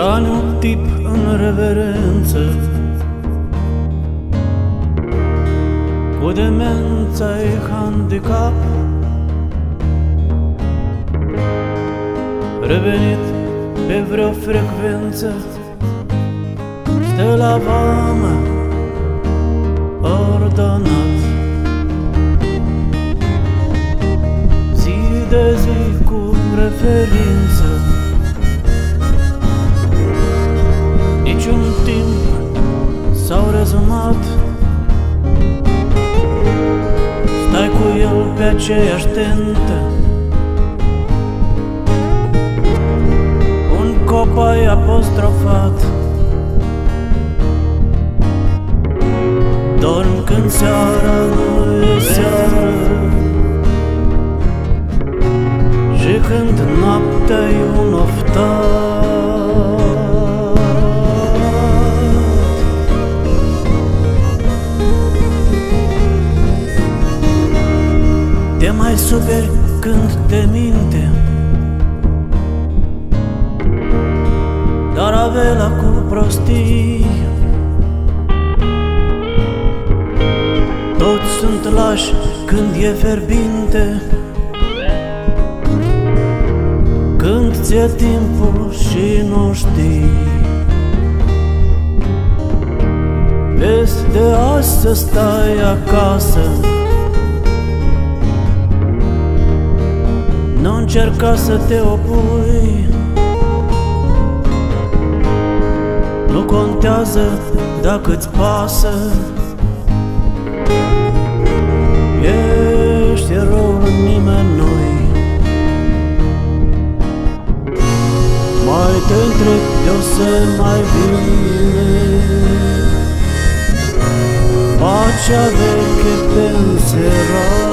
Bani un tip în reverență. Cu demența e handicap. Revenit pe vreo frecvență. Stă la vamă ordonat. Zi de zi cu referință el pe aceeași tentă. Un copai apostrofat. Dorm când seara nu e seară. Și când noaptea e un oftat Te mai superi când te minte Dar avea cu prostii Toți sunt lași când e ferbinte. Când ți-e timpul și nu știi. Vezi de azi să stai acasă încerca să te opui. Nu contează dacă îți pasă. Ești erou în nimănui. Mai te întreb eu să mai bine Pacea veche pe înserat